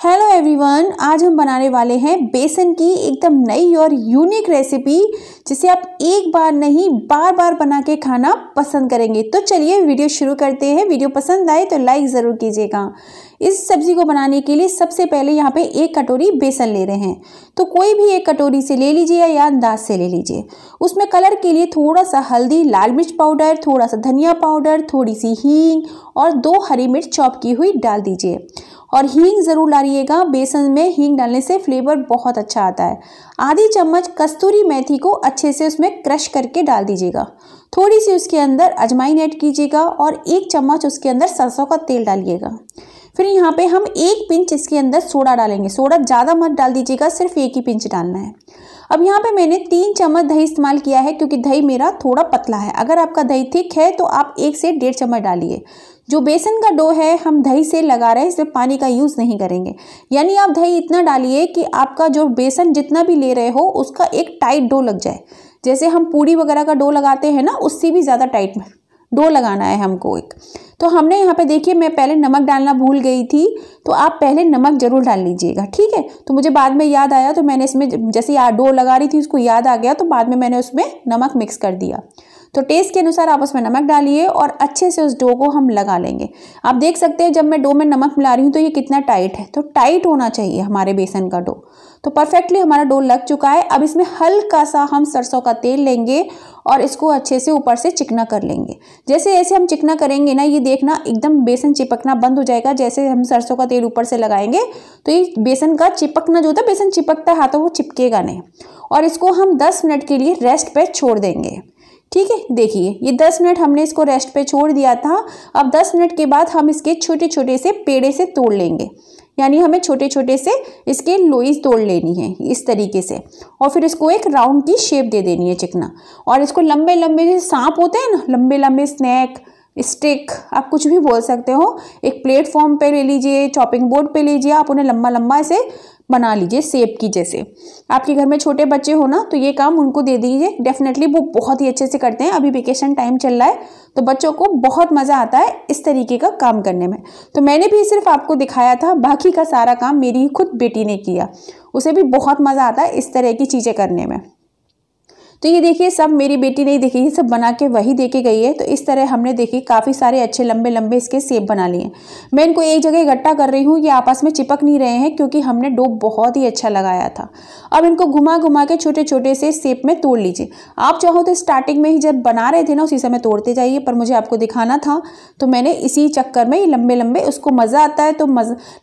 Hello everyone आज हम बनाने वाले हैं बेसन की एकदम नई और यूनिक रेसिपी जिसे आप एक बार नहीं बार बार बना के खाना पसंद करेंगे। तो चलिए वीडियो शुरू करते हैं। वीडियो पसंद आए तो लाइक ज़रूर कीजिएगा। इस सब्ज़ी को बनाने के लिए सबसे पहले यहाँ पे एक कटोरी बेसन ले रहे हैं। तो कोई भी एक कटोरी से ले लीजिए या अंदाज से ले लीजिए। उसमें कलर के लिए थोड़ा सा हल्दी, लाल मिर्च पाउडर थोड़ा सा धनिया पाउडर थोड़ी सी हींग और दो हरी मिर्च चॉप की हुई डाल दीजिए। और हींग ज़रूर डालिएगा बेसन में हींग डालने से फ्लेवर बहुत अच्छा आता है। आधी चम्मच कस्तूरी मेथी को अच्छे से उसमें क्रश करके डाल दीजिएगा। थोड़ी सी उसके अंदर अजमाइन ऐड कीजिएगा और एक चम्मच उसके अंदर सरसों का तेल डालिएगा। फिर यहाँ पे हम एक पिंच इसके अंदर सोडा डालेंगे। सोडा ज़्यादा मत डाल दीजिएगा, सिर्फ़ एक ही पिंच डालना है। अब यहाँ पे मैंने तीन चम्मच दही इस्तेमाल किया है, क्योंकि दही मेरा थोड़ा पतला है। अगर आपका दही थिक है तो आप एक से डेढ़ चम्मच डालिए। जो बेसन का डो है, हम दही से लगा रहे हैं, इसमें पानी का यूज़ नहीं करेंगे। यानी आप दही इतना डालिए कि आपका जो बेसन जितना भी ले रहे हो, उसका एक टाइट डो लग जाए। जैसे हम पूड़ी वगैरह का डो लगाते हैं ना, उससे भी ज़्यादा टाइट डो लगाना है हमको एक। तो हमने यहाँ पे देखिए, मैं पहले नमक डालना भूल गई थी तो आप पहले नमक ज़रूर डाल लीजिएगा, ठीक है? तो मुझे बाद में याद आया तो मैंने इसमें जैसे डो लगा रही थी, उसको याद आ गया तो बाद में मैंने उसमें नमक मिक्स कर दिया। तो टेस्ट के अनुसार आप उसमें नमक डालिए और अच्छे से उस डो को हम लगा लेंगे। आप देख सकते हैं, जब मैं डो में नमक मिला रही हूँ तो ये कितना टाइट है। तो टाइट होना चाहिए हमारे बेसन का डो तो परफेक्टली हमारा डो लग चुका है। अब इसमें हल्का सा हम सरसों का तेल लेंगे और इसको अच्छे से ऊपर से चिकना कर लेंगे। जैसे जैसे हम चिकना करेंगे ना, ये देखना एकदम बेसन चिपकना बंद हो जाएगा। जैसे हम सरसों का तेल ऊपर से लगाएँगे तो ये बेसन का चिपकना जो होता है, बेसन चिपकता है, हाथों, वो चिपकेगा नहीं। और इसको हम 10 मिनट के लिए रेस्ट पे छोड़ देंगे। ठीक है, देखिए, ये 10 मिनट हमने इसको रेस्ट पे छोड़ दिया था। अब 10 मिनट के बाद हम इसके छोटे छोटे से पेड़े से तोड़ लेंगे। यानी हमें छोटे छोटे से इसके लोईस तोड़ लेनी है, इस तरीके से। और फिर इसको एक राउंड की शेप दे देनी है चिकना। और इसको लंबे लंबे जैसे सांप होते हैं ना लंबे लंबे स्नैक स्टिक, आप कुछ भी बोल सकते हो। एक प्लेटफॉर्म पे ले लीजिए, चॉपिंग बोर्ड पे लीजिए, आप उन्हें लंबा लंबा ऐसे बना लीजिए सेब की जैसे आपके घर में छोटे बच्चे हो ना तो ये काम उनको दे दीजिए। डेफिनेटली वो बहुत ही अच्छे से करते हैं। अभी वेकेशन टाइम चल रहा है तो बच्चों को बहुत मज़ा आता है इस तरीके का काम करने में। तो मैंने भी सिर्फ़ आपको दिखाया था, बाकी का सारा काम मेरी खुद बेटी ने किया। उसे भी बहुत मज़ा आता है इस तरह की चीज़ें करने में। तो ये देखिए, सब मेरी बेटी नहीं देखी, ये सब बना के वही दे गई है। तो इस तरह हमने देखी, काफ़ी सारे अच्छे लंबे लंबे इसके सेब बना लिए। मैं इनको एक जगह इकट्ठा कर रही हूँ, ये आपस में चिपक नहीं रहे हैं, क्योंकि हमने डो बहुत ही अच्छा लगाया था। अब इनको घुमा घुमा के छोटे छोटे से सेप में तोड़ लीजिए। आप चाहो तो स्टार्टिंग में ही जब बना रहे थे ना, उसी समय तोड़ते जाइए, पर मुझे आपको दिखाना था। तो मैंने इसी चक्कर में लंबे लंबे, उसको मज़ा आता है तो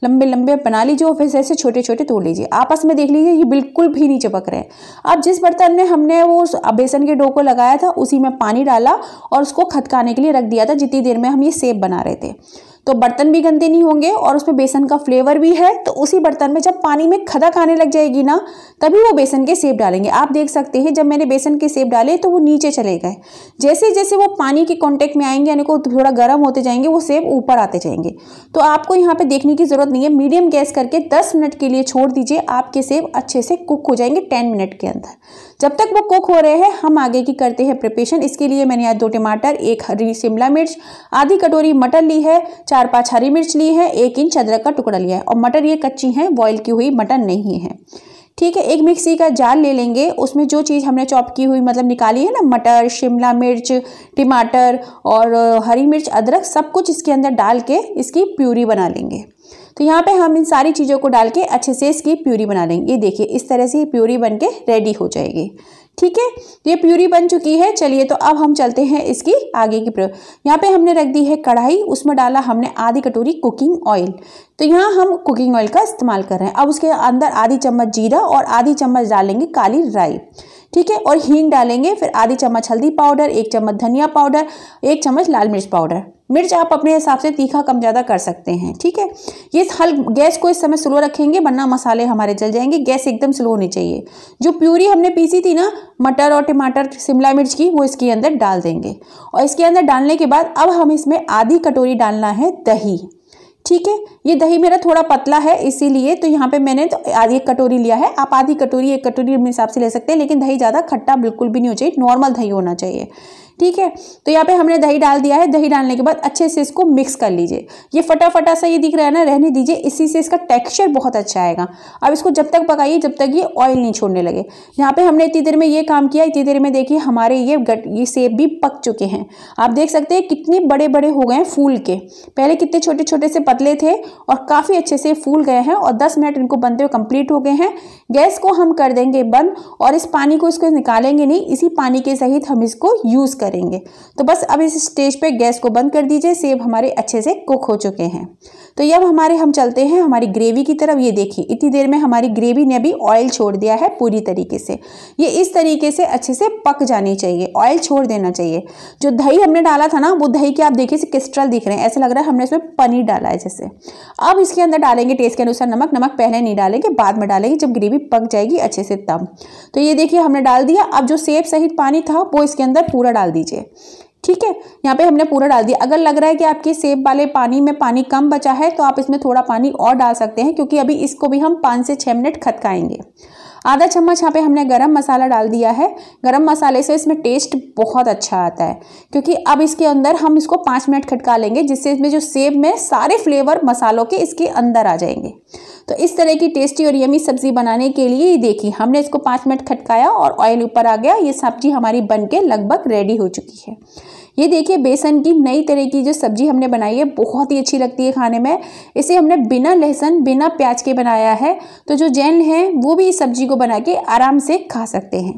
लंबे लंबे बना लीजिए और फिर ऐसे छोटे छोटे तोड़ लीजिए। आपस में देख लीजिए, ये बिल्कुल भी नहीं चिपक रहे। अब जिस बर्तन में हमने वो बेसन के डो को लगाया था, उसी में पानी डाला और उसको खतकाने के लिए रख दिया था, जितनी देर में हम ये सेब बना रहे थे। तो बर्तन भी गंदे नहीं होंगे और उसमें बेसन का फ्लेवर भी है तो उसी बर्तन में जब पानी में खदक आने लग जाएगी ना, तभी वो बेसन के सेब डालेंगे। आप देख सकते हैं, जब मैंने बेसन के सेब डाले तो वो नीचे चले गए। जैसे जैसे वो पानी के कॉन्टेक्ट में आएँगे, यानी को थोड़ा गर्म होते जाएँगे, वो सेब ऊपर आते जाएँगे। तो आपको यहाँ पर देखने की ज़रूरत नहीं है, मीडियम गैस करके दस मिनट के लिए छोड़ दीजिए, आपके सेब अच्छे से कुक हो जाएँगे टेन मिनट के अंदर। जब तक वो कुक हो रहे हैं, हम आगे की करते हैं प्रिपरेशन इसके लिए मैंने आज दो टमाटर, एक हरी शिमला मिर्च, आधी कटोरी मटर ली है, चार पाँच हरी मिर्च ली है, एक इंच अदरक का टुकड़ा लिया है। और मटर ये कच्ची हैं बॉयल की हुई मटर नहीं है। ठीक है, एक मिक्सी का जार ले लेंगे। उसमें जो चीज़ हमने चॉप की हुई मतलब निकाली है ना, मटर, शिमला मिर्च, टमाटर और हरी मिर्च, अदरक, सब कुछ इसके अंदर डाल के इसकी प्यूरी बना लेंगे। तो यहाँ पे हम इन सारी चीज़ों को डाल के अच्छे से इसकी प्यूरी बना लेंगे ये देखिए, इस तरह से ये प्यूरी बन के रेडी हो जाएगी। ठीक है? ये प्यूरी बन चुकी है। चलिए तो अब हम चलते हैं इसकी आगे की प्रयोग यहाँ पे हमने रख दी है कढ़ाई। उसमें डाला हमने आधी कटोरी कुकिंग ऑयल तो यहाँ हम कुकिंग ऑयल का इस्तेमाल कर रहे हैं। अब उसके अंदर आधी चम्मच जीरा और आधी चम्मच डालेंगे काली राई। ठीक है? और हींग डालेंगे, फिर आधी चम्मच हल्दी पाउडर, एक चम्मच धनिया पाउडर, एक चम्मच लाल मिर्च पाउडर। मिर्च आप अपने हिसाब से तीखा कम ज़्यादा कर सकते हैं, ठीक है? ये हल, गैस को इस समय स्लो रखेंगे, वरना मसाले हमारे जल जाएँगे, गैस एकदम स्लो होनी चाहिए। जो प्यूरी हमने पीसी थी ना, मटर और टमाटर, शिमला मिर्च की, वो इसके अंदर डाल देंगे। और इसके अंदर डालने के बाद अब हम इसमें आधी कटोरी डालना है दही, ठीक है? ये दही मेरा थोड़ा पतला है, इसीलिए तो यहाँ पे मैंने तो आधी एक कटोरी लिया है। आप आधी कटोरी, एक कटोरी हिसाब से ले सकते हैं, लेकिन दही ज़्यादा खट्टा बिल्कुल भी नहीं हो चाहिए, नॉर्मल दही होना चाहिए। ठीक है? तो यहाँ पे हमने दही डाल दिया है। दही डालने के बाद अच्छे से इसको मिक्स कर लीजिए। ये फटाफटा सा ये दिख रहा है ना, रहने दीजिए। इसी से इसका टेक्सचर बहुत अच्छा आएगा। अब इसको जब तक पकाइए, जब तक ये ऑयल नहीं छोड़ने लगे। यहाँ पे हमने इतनी देर में ये काम किया, इतनी देर में देखिए हमारे ये गट, ये सेब भी पक चुके हैं। आप देख सकते हैं कितने बड़े बड़े हो गए फूल के। पहले कितने छोटे छोटे से पतले थे और काफ़ी अच्छे से फूल गए हैं और दस मिनट इनको बनते हुए कंप्लीट हो गए हैं। गैस को हम कर देंगे बंद और इस पानी को इसको निकालेंगे नहीं, इसी पानी के सहित हम इसको यूज़ करेंगे। तो बस अब इस स्टेज पे गैस को बंद कर दीजिए, सेब हमारे अच्छे से कुक हो चुके हैं। तो अब हमारे, हम चलते हैं हमारी ग्रेवी की तरफ़। ये देखिए, इतनी देर में हमारी ग्रेवी ने अभी ऑयल छोड़ दिया है पूरी तरीके से। ये इस तरीके से अच्छे से पक जानी चाहिए ऑयल छोड़ देना चाहिए। जो दही हमने डाला था ना, वो दही के आप देखिए क्रिस्टल दिख रहे हैं। ऐसा लग रहा है हमने इसमें पनीर डाला है जैसे। अब इसके अंदर डालेंगे टेस्ट के अनुसार नमक। नमक पहले नहीं डालेंगे, बाद में डालेंगे, जब ग्रेवी पक जाएगी अच्छे से तब तो ये देखिए, हमने डाल दिया। अब जो सेब सहित पानी था, वो इसके अंदर पूरा डाल दीजिए। ठीक है? यहाँ पे हमने पूरा डाल दिया। अगर लग रहा है कि आपके सेब वाले पानी में पानी कम बचा है तो आप इसमें थोड़ा पानी और डाल सकते हैं, क्योंकि अभी इसको भी हम पाँच से छः मिनट खतकाएँगे। आधा चम्मच यहाँ पे हमने गरम मसाला डाल दिया है। गरम मसाले से इसमें टेस्ट बहुत अच्छा आता है, क्योंकि अब इसके अंदर हम इसको पाँच मिनट खटका लेंगे, जिससे इसमें जो सेब में सारे फ्लेवर मसालों के इसके अंदर आ जाएँगे। तो इस तरह की टेस्टी और यमी सब्ज़ी बनाने के लिए ही देखिए, हमने इसको पाँच मिनट खटकाया और ऑयल ऊपर आ गया। ये सब्ज़ी हमारी बन के लगभग रेडी हो चुकी है। ये देखिए, बेसन की नई तरह की जो सब्ज़ी हमने बनाई है, बहुत ही अच्छी लगती है खाने में। इसे हमने बिना लहसुन, बिना प्याज के बनाया है। तो जो जैन हैं, वो भी इस सब्ज़ी को बना के आराम से खा सकते हैं।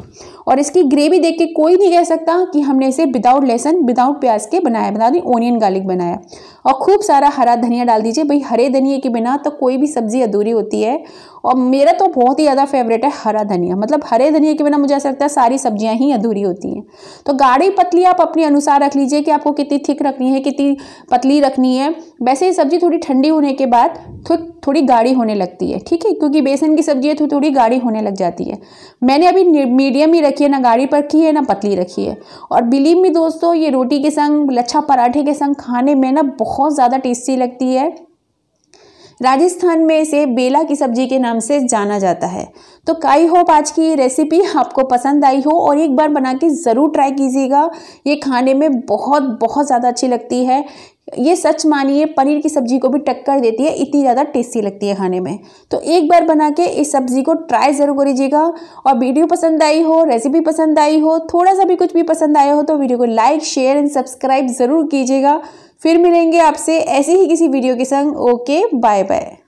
और इसकी ग्रेवी देख के कोई नहीं कह सकता कि हमने इसे विदाउट लहसुन विदाउट प्याज के बनाया बता दी ओनियन गार्लिक बनाया। और खूब सारा हरा धनिया डाल दीजिए। भाई, हरे धनिया के बिना तो कोई भी सब्ज़ी अधूरी होती है। और मेरा तो बहुत ही ज़्यादा फेवरेट है हरा धनिया। मतलब हरे धनिया के बिना मुझे ऐसा लगता है सारी सब्ज़ियाँ ही अधूरी होती हैं। तो गाढ़ी पतली आप अपने अनुसार रख लीजिए कि आपको कितनी थिक रखनी है, कितनी पतली रखनी है। वैसे ही सब्ज़ी थोड़ी ठंडी होने के बाद तो थोड़ी गाढ़ी होने लगती है, ठीक है? क्योंकि बेसन की सब्ज़ी है तो थोड़ी गाढ़ी होने लग जाती है। मैंने अभी मीडियम ही रखी है, ना गाढ़ी पर है, ना पतली रखी है। और बिलीव में दोस्तों, ये रोटी के संग, लच्छा पराठे के संग खाने में ना बहुत ज़्यादा टेस्टी लगती है। राजस्थान में इसे बेला की सब्ज़ी के नाम से जाना जाता है। तो काई होप आज की ये रेसिपी आपको पसंद आई हो और एक बार बना के ज़रूर ट्राई कीजिएगा। ये खाने में बहुत बहुत ज़्यादा अच्छी लगती है। ये सच मानिए, पनीर की सब्ज़ी को भी टक्कर देती है, इतनी ज़्यादा टेस्टी लगती है खाने में। तो एक बार बना के इस सब्ज़ी को ट्राई ज़रूर करिएगा। और वीडियो पसंद आई हो रेसिपी पसंद आई हो थोड़ा सा भी कुछ भी पसंद आया हो तो वीडियो को लाइक शेयर एंड सब्सक्राइब ज़रूर कीजिएगा। फिर मिलेंगे आपसे ऐसी ही किसी वीडियो के संग। Okay bye bye